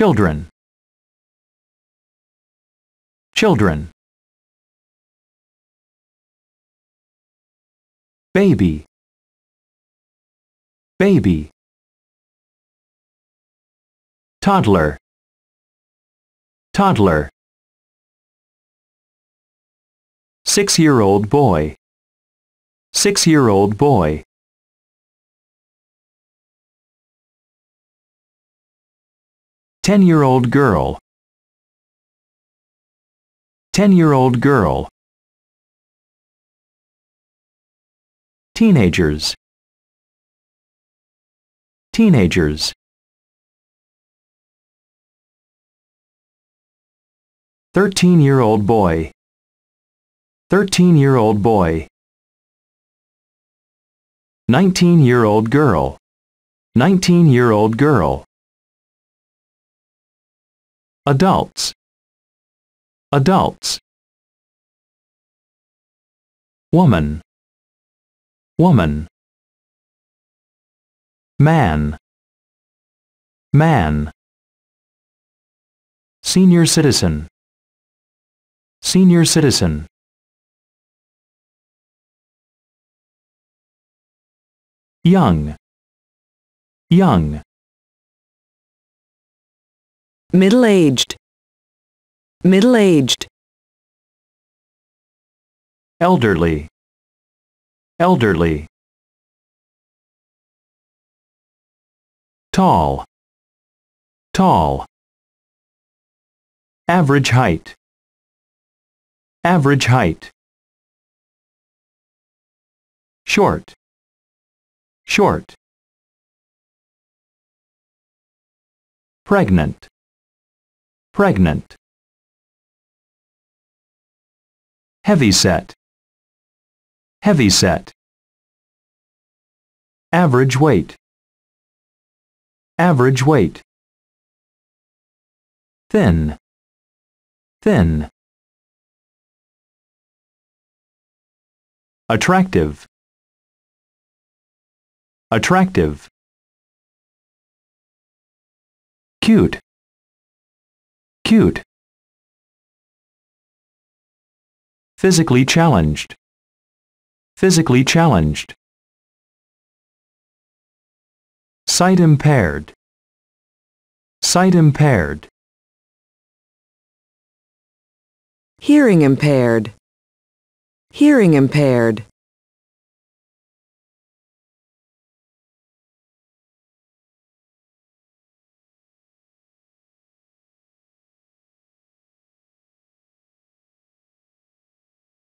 Children. Children. Baby. Baby. Toddler. Toddler. Six-year-old boy. Six-year-old boy. Ten-year-old girl. Ten-year-old girl. Teenagers. Teenagers. Thirteen-year-old boy. Thirteen-year-old boy. Nineteen-year-old girl. Nineteen-year-old girl. Adults. Adults. Woman. Woman. Man. Man. Senior citizen. Senior citizen. Young. Young. Middle-aged. Middle-aged. Elderly. Elderly. Tall. Tall. Average height. Average height. Short. Short. Pregnant. Pregnant. heavy set, heavy set, Average weight. Average weight. Thin. Thin. Attractive. Attractive. Cute. Cute. Physically challenged. Physically challenged. Sight impaired. Sight impaired. Hearing impaired. Hearing impaired.